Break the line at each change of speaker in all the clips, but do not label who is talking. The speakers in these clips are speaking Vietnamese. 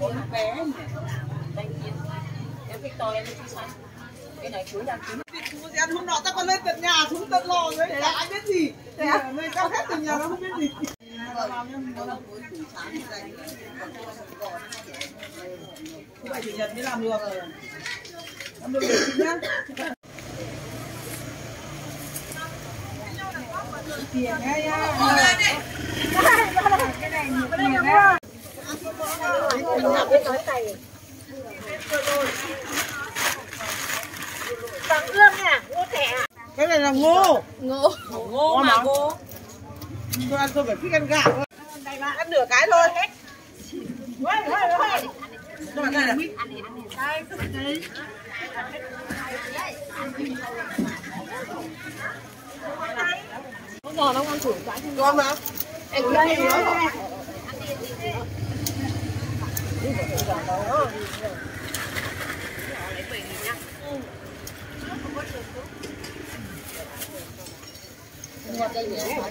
bốn bé Đây kia Em Victor em đi xanh Cái này chuối đang chín
Ăn hôm nọ ta còn lên tận nhà xuống tận lò rồi chả ai biết gì người cao hết từ nhà nó không biết gì Thứ bảy chủ nhật mới làm được Làm được được chị nhá Tiền ngay nha
bằng ương nè ngô thẻ
Cái này là ngô.
Ngô. Ngô mà cô
Tôi ăn tôi phải thích ăn gạo thôi. Ăn nửa cái thôi. Ôi, ôi, ôi. Các bạn đây này
Nó giò nó ăn thử cái
Ngon mà.
Em cứ đây nói Ngọt đây nhỉ, phải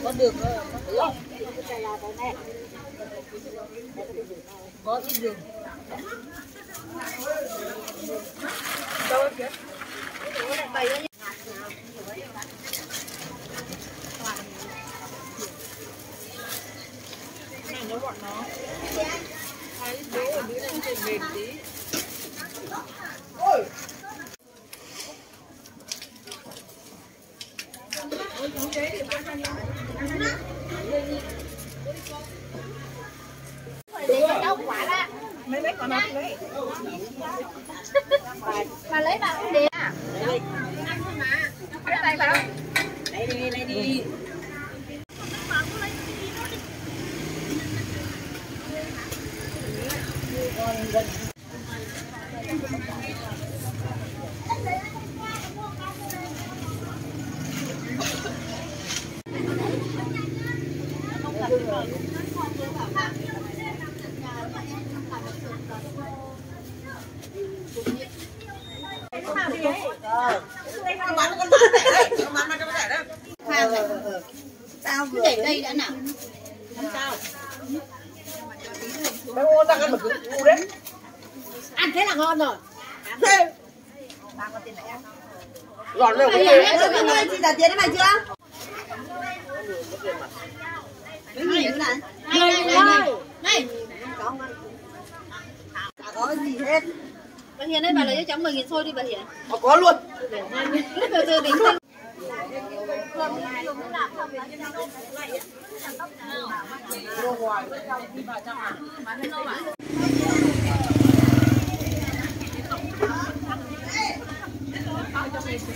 có được? Có ít đường. Đâu kìa? Này nó bọn nó
mà lấy bà không để à ăn thôi mà cái tay vào
Lấy đi, lấy đi.
Sao
cứ để đây đã nào
Bác ô đang ăn một cái củ đấy
ngon rồi.
Thế. Lên cái
Đây,
này.
đây, đây, đây.
chị trả tiền cho mày chưa?
cái gì nữa này? Này này này
có gì hết.
Bà hiền ơi bà lấy cho cháu 10 nghìn xôi đi bà hiền.
Có luôn.
Từ từ
Hãy subscribe cho kênh Ghiền Mì Gõ Để không bỏ lỡ những video hấp dẫn Thank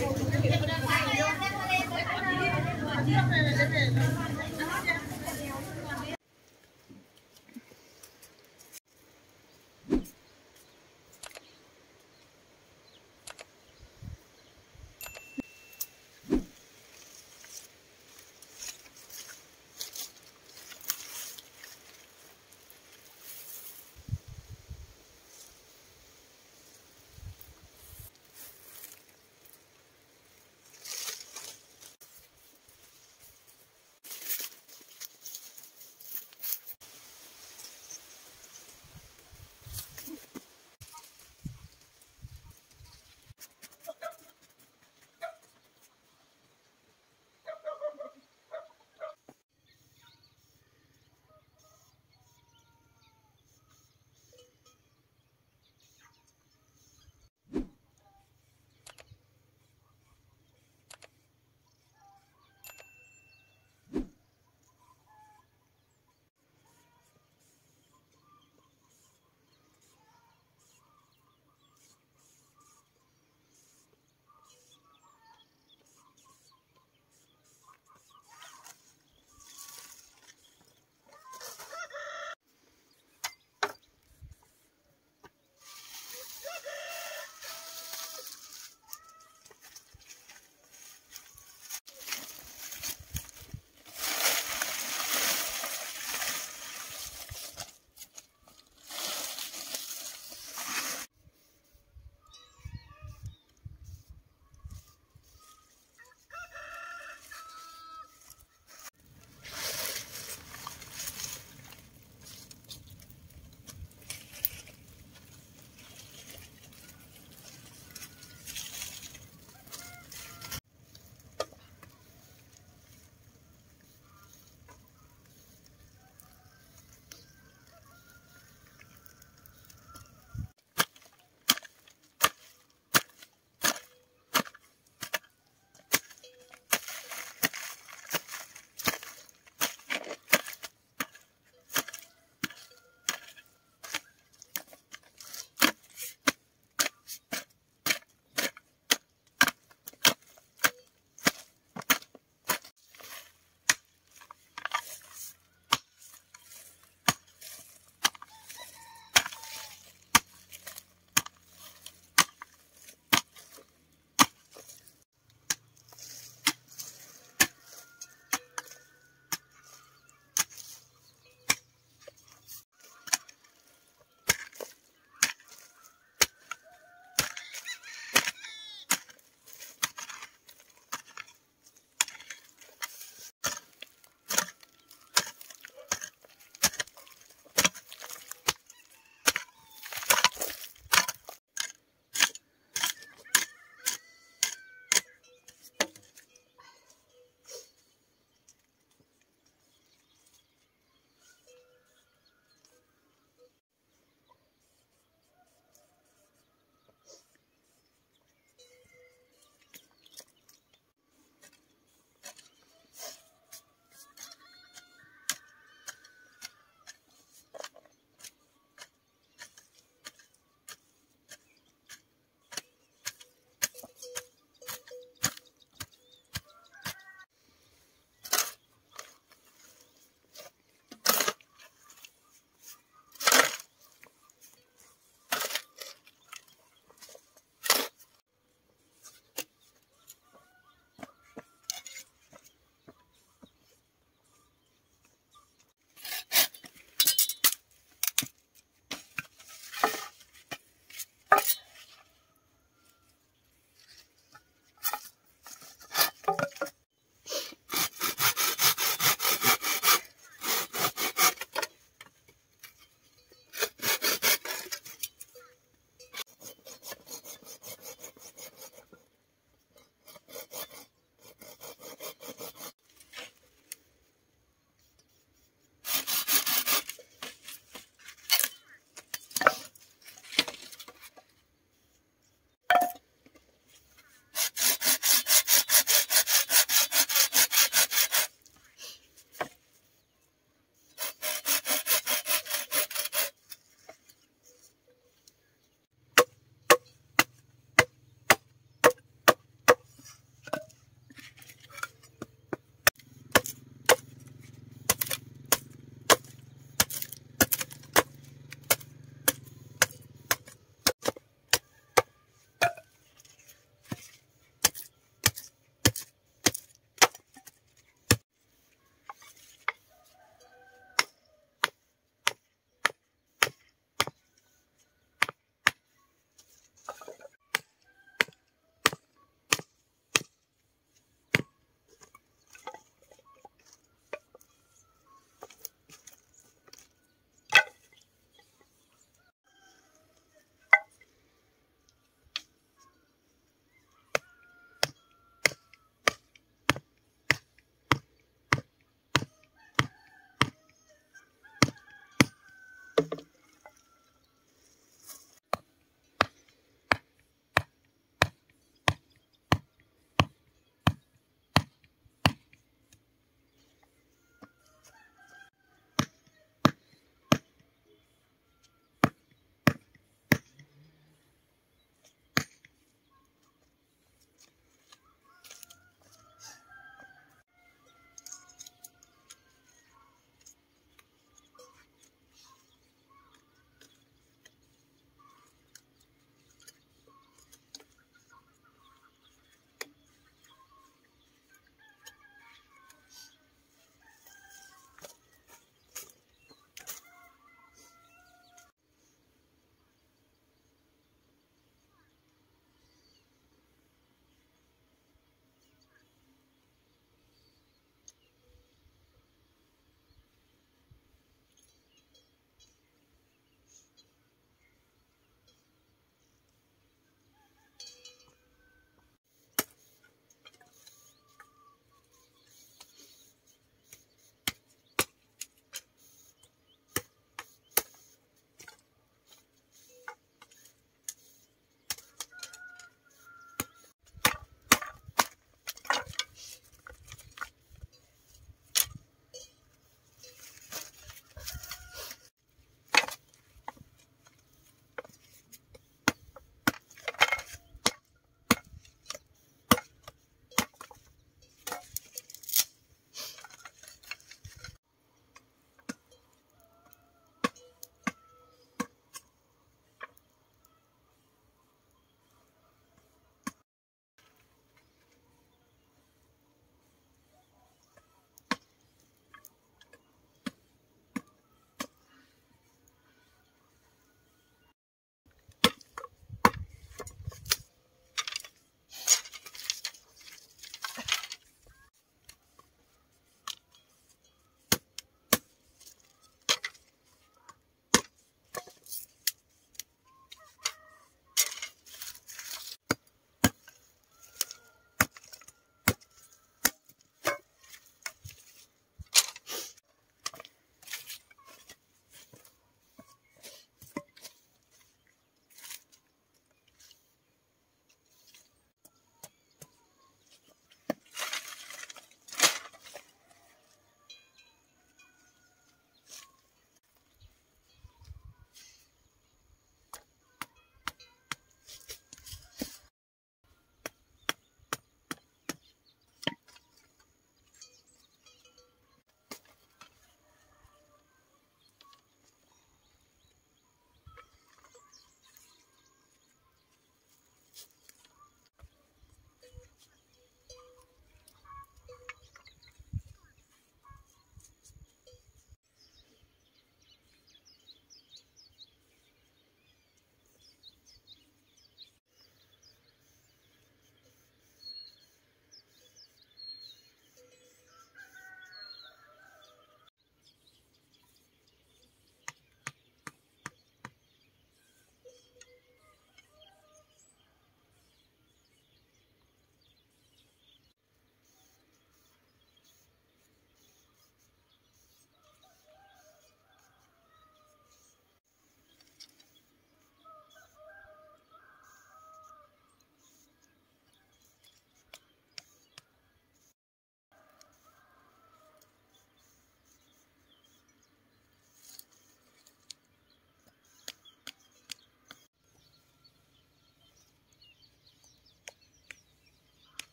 you.